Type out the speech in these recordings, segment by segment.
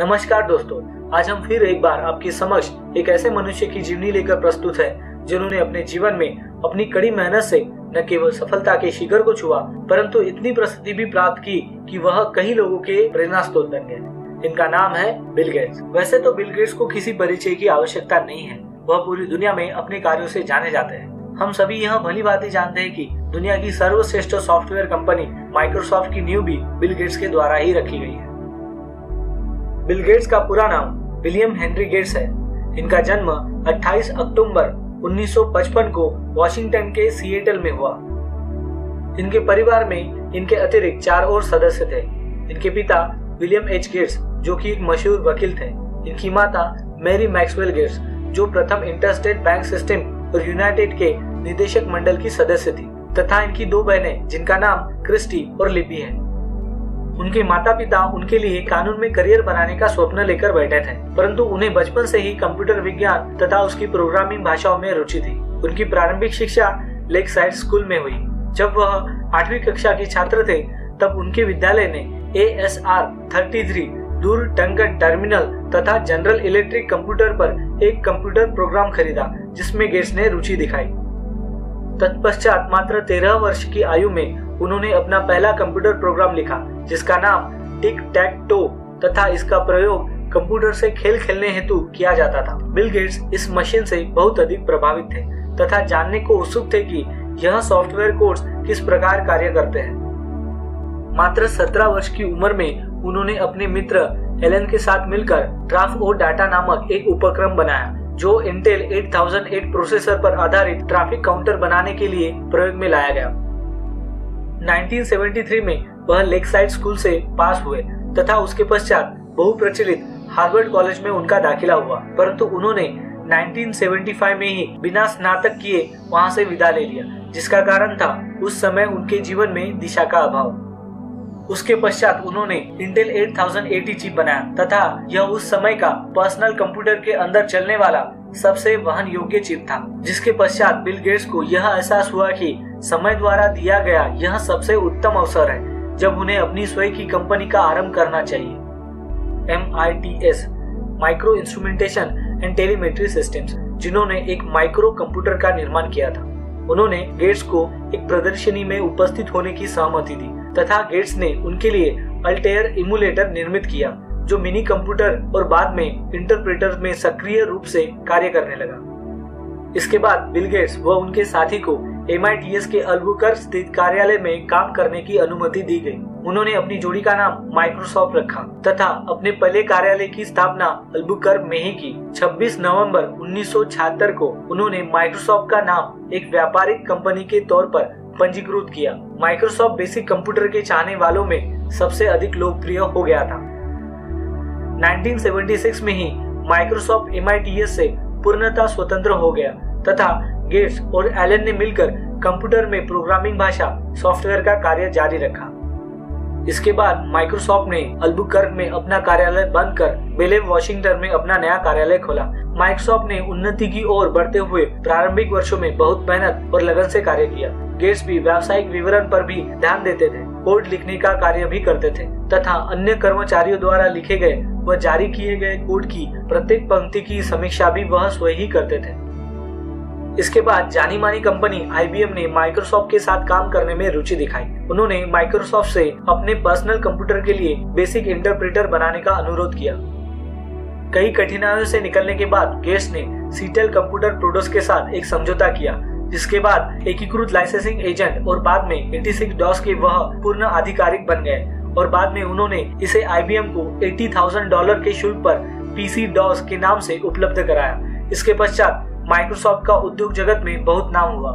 नमस्कार दोस्तों, आज हम फिर एक बार आपके समक्ष एक ऐसे मनुष्य की जीवनी लेकर प्रस्तुत है, जिन्होंने अपने जीवन में अपनी कड़ी मेहनत से न केवल सफलता के शिखर को छुआ, परंतु इतनी प्रसिद्धि भी प्राप्त की कि वह कई लोगों के प्रेरणा स्रोत बन गए। इनका नाम है बिल गेट्स। वैसे तो बिल गेट्स को किसी परिचय की आवश्यकता नहीं है, वह पूरी दुनिया में अपने कार्यों से जाने जाते हैं। हम सभी यह भली बात ही जानते हैं कि दुनिया की सर्वश्रेष्ठ सॉफ्टवेयर कंपनी माइक्रोसॉफ्ट की न्यू भी बिल गेट्स के द्वारा ही रखी गई है। बिल गेट्स का पूरा नाम विलियम हेनरी गेट्स है। इनका जन्म 28 अक्टूबर 1955 को वॉशिंगटन के सिएटल में हुआ। इनके परिवार में इनके अतिरिक्त चार और सदस्य थे। इनके पिता विलियम एच गेट्स, जो कि एक मशहूर वकील थे। इनकी माता मैरी मैक्सवेल गेट्स, जो प्रथम इंटरस्टेट बैंक सिस्टम और यूनाइटेड के निदेशक मंडल की सदस्य थी। तथा इनकी दो बहनें, जिनका नाम क्रिस्टी और लिपी है। उनके माता पिता उनके लिए कानून में करियर बनाने का स्वप्न लेकर बैठे थे, परंतु उन्हें बचपन से ही कंप्यूटर विज्ञान तथा उसकी प्रोग्रामिंग भाषाओं में रुचि थी। उनकी प्रारंभिक शिक्षा लेक साइड स्कूल में हुई। जब वह आठवीं कक्षा के छात्र थे, तब उनके विद्यालय ने A S R thirty three दूर टंकन टर्मिनल तथा जनरल इलेक्ट्रिक कंप्यूटर पर एक कंप्यूटर प्रोग्राम खरीदा, जिसमें गेट्स ने रुचि दिखाई। तत्पश्चात मात्र तेरह वर्ष की आयु में उन्होंने अपना पहला कंप्यूटर प्रोग्राम लिखा, जिसका नाम टिक टैक टो तथा इसका प्रयोग कंप्यूटर से खेल खेलने हेतु किया जाता था। बिल गेट्स इस मशीन से बहुत अधिक प्रभावित थे तथा जानने को उत्सुक थे कि यह सॉफ्टवेयर कोर्स किस प्रकार कार्य करते हैं। मात्र 17 वर्ष की उम्र में उन्होंने अपने मित्र एलन के साथ मिलकर ड्राफ ओ डाटा नामक एक उपक्रम बनाया, जो इंटेल 8008 प्रोसेसर पर आधारित ट्रैफ़िक काउंटर बनाने के लिए प्रयोग में लाया गया। 1973 में वह लेक साइड स्कूल से पास हुए तथा उसके पश्चात बहुप्रचलित हार्वर्ड कॉलेज में उनका दाखिला हुआ। परंतु उन्होंने 1975 में ही बिना स्नातक किए वहाँ से विदा ले लिया, जिसका कारण था उस समय उनके जीवन में दिशा का अभाव। उसके पश्चात उन्होंने इंटेल 8080 चिप बनाया, तथा यह उस समय का पर्सनल कंप्यूटर के अंदर चलने वाला सबसे वहन योग्य चिप था, जिसके पश्चात बिल गेट्स को यह एहसास हुआ कि समय द्वारा दिया गया यह सबसे उत्तम अवसर है, जब उन्हें अपनी स्वयं की कंपनी का आरंभ करना चाहिए। M I T S micro instrumentation and telemetry systems जिन्होंने एक माइक्रो कंप्यूटर का निर्माण किया था। उन्होंने गेट्स को एक प्रदर्शनी में उपस्थित होने की सहमति दी। तथा गेट्स ने उनके लिए अल्टेयर इमुलेटर निर्मित किया, जो मिनी कंप्यूटर और बाद में इंटरप्रेटर में सक्रिय रूप से कार्य करने लगा। इसके बाद बिल गेट्स व उनके साथी को एमआईटीएस के अल्बुकर स्थित कार्यालय में काम करने की अनुमति दी गई। उन्होंने अपनी जोड़ी का नाम माइक्रोसॉफ्ट रखा तथा अपने पहले कार्यालय की स्थापना अल्बुकर में ही की। 26 नवंबर 1976 को उन्होंने माइक्रोसॉफ्ट का नाम एक व्यापारिक कंपनी के तौर पर पंजीकृत किया। माइक्रोसॉफ्ट बेसिक कंप्यूटर के चाहने वालों में सबसे अधिक लोकप्रिय हो गया था। 1976 में ही माइक्रोसॉफ्ट एमआईटीएस से पूर्णतः स्वतंत्र हो गया। तथा गेट्स और एलन ने मिलकर कंप्यूटर में प्रोग्रामिंग भाषा सॉफ्टवेयर का कार्य जारी रखा। इसके बाद माइक्रोसॉफ्ट ने अल्बुकर्क में अपना कार्यालय बंद कर बेले वॉशिंगटन में अपना नया कार्यालय खोला। माइक्रोसॉफ्ट ने उन्नति की ओर बढ़ते हुए प्रारंभिक वर्षों में बहुत मेहनत और लगन से कार्य किया। गेट्स भी व्यावसायिक विवरण पर भी ध्यान देते थे। कोड लिखने का कार्य भी करते थे, तथा अन्य कर्मचारियों द्वारा लिखे गए व जारी किए गए कोड की प्रत्येक पंक्ति की समीक्षा भी वह स्वयं ही करते थे। इसके बाद जानी मानी कंपनी आईबीएम ने माइक्रोसॉफ्ट के साथ काम करने में रुचि दिखाई। उन्होंने माइक्रोसॉफ्ट से अपने पर्सनल कंप्यूटर के लिए बेसिक इंटरप्रेटर बनाने का अनुरोध किया। कई कठिनाइयों से निकलने के बाद गेट्स ने सीटेल कंप्यूटर प्रोडक्ट्स के साथ एक समझौता किया। जिसके बाद एकीकृत लाइसेंसिंग एजेंट और बाद में 86 डॉस के वह पूर्ण आधिकारिक बन गए और बाद में उन्होंने इसे आईबीएम को 80,000 डॉलर के शुल्क पर पीसी डॉस के नाम से उपलब्ध कराया। इसके पश्चात माइक्रोसॉफ्ट का उद्योग जगत में बहुत नाम हुआ।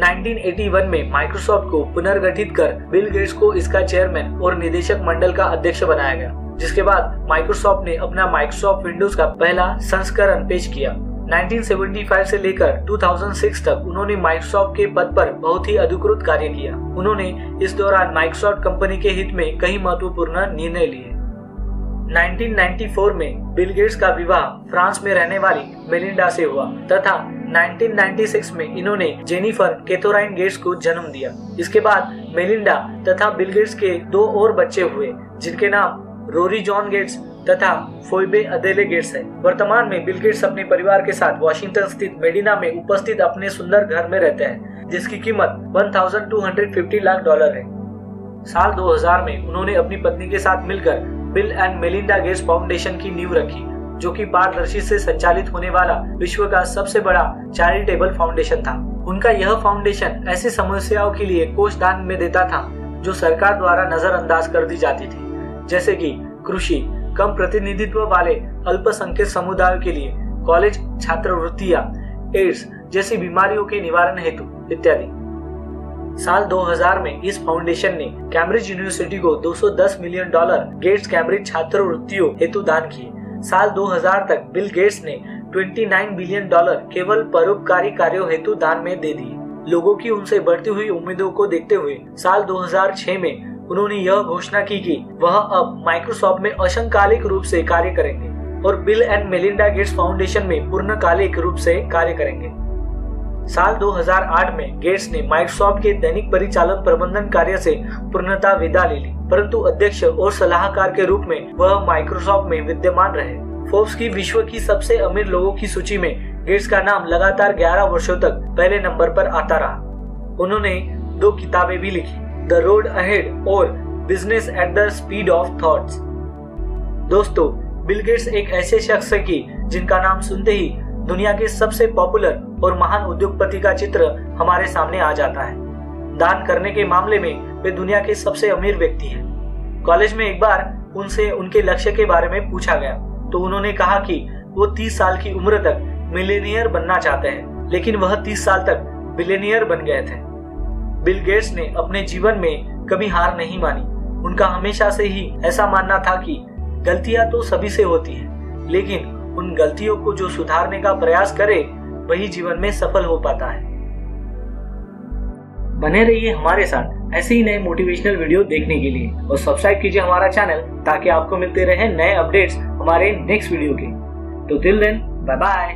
1981 में माइक्रोसॉफ्ट को पुनर्गठित कर बिल गेट्स को इसका चेयरमैन और निदेशक मंडल का अध्यक्ष बनाया गया। जिसके बाद माइक्रोसॉफ्ट ने अपना माइक्रोसॉफ्ट विंडोज़ का पहला संस्करण पेश किया। 1975 से लेकर 2006 तक उन्होंने माइक्रोसॉफ्ट के पद पर बहुत ही अधिकृत कार्य किया। उन्होंने इस दौरान माइक्रोसॉफ्ट कंपनी के हित में कई महत्वपूर्ण निर्णय लिए। 1994 में बिल गेट्स का विवाह फ्रांस में रहने वाली मेलिंडा से हुआ, तथा 1996 में इन्होंने जेनिफर केथोराइन गेट्स को जन्म दिया। इसके बाद मेलिंडा तथा बिल गेट्स के दो और बच्चे हुए, जिनके नाम रोरी जॉन गेट्स तथा फोइबे अदेले गेट्स है। वर्तमान में बिल गेट्स अपने परिवार के साथ वॉशिंगटन स्थित मेडिना में उपस्थित अपने सुंदर घर में रहते हैं, जिसकी कीमत 1250 लाख डॉलर है। साल 2000 में उन्होंने अपनी पत्नी के साथ मिलकर Bill and Melinda Gates foundation की नींव रखी, जो कि पारदर्शी से संचालित होने वाला विश्व का सबसे बड़ा चैरिटेबल फाउंडेशन था। उनका यह फाउंडेशन ऐसी समस्याओं के लिए कोष दान में देता था, जो सरकार द्वारा नजरअंदाज कर दी जाती थी, जैसे कि कृषि कम प्रतिनिधित्व वाले अल्पसंख्यक समुदायों के लिए कॉलेज छात्रवृत्तियाँ, एड्स जैसी बीमारियों के निवारण हेतु इत्यादि। साल 2000 में इस फाउंडेशन ने कैम्ब्रिज यूनिवर्सिटी को 210 मिलियन डॉलर गेट्स कैम्ब्रिज छात्रवृत्तियों हेतु दान किए। साल 2000 तक बिल गेट्स ने 29 बिलियन डॉलर केवल परोपकारी कार्यों हेतु दान में दे दिए। लोगों की उनसे बढ़ती हुई उम्मीदों को देखते हुए साल 2006 में उन्होंने यह घोषणा की कि वह अब माइक्रोसॉफ्ट में अशंकालिक रूप से कार्य करेंगे और Bill and Melinda Gates foundation में पूर्णकालिक रूप से कार्य करेंगे। साल 2008 में गेट्स ने माइक्रोसॉफ्ट के दैनिक परिचालन प्रबंधन कार्य से पूर्णता विदा ले ली, परंतु अध्यक्ष और सलाहकार के रूप में वह माइक्रोसॉफ्ट में विद्यमान रहे। फोर्ब्स की विश्व की सबसे अमीर लोगों की सूची में गेट्स का नाम लगातार 11 वर्षों तक पहले नंबर पर आता रहा। उन्होंने दो किताबें भी लिखी। द रोड अहेड और business at the speed of thoughts दोस्तों बिल गेट्स एक ऐसे शख्स है कि जिनका नाम सुनते ही दुनिया के सबसे पॉपुलर और महान उद्योगपति का चित्र हमारे सामने आ जाता है। दान करने के मामले में वे दुनिया के सबसे अमीर व्यक्ति हैं। कॉलेज में एक बार उनसे उनके लक्ष्य के बारे में पूछा गया तो उन्होंने कहा कि वो 30 साल की उम्र तक मिलेनियर बनना चाहते हैं, लेकिन वह 30 साल तक बिलेनियर बन गए थे। बिल गेट्स ने अपने जीवन में कभी हार नहीं मानी। उनका हमेशा से ही ऐसा मानना था कि गलतियाँ तो सभी से होती हैं, लेकिन उन गलतियों को जो सुधारने का प्रयास करे वही जीवन में सफल हो पाता है। बने रहिए हमारे साथ ऐसे ही नए मोटिवेशनल वीडियो देखने के लिए और सब्सक्राइब कीजिए हमारा चैनल ताकि आपको मिलते रहे नए अपडेट्स हमारे नेक्स्ट वीडियो के। तो दिल दिन बाय बाय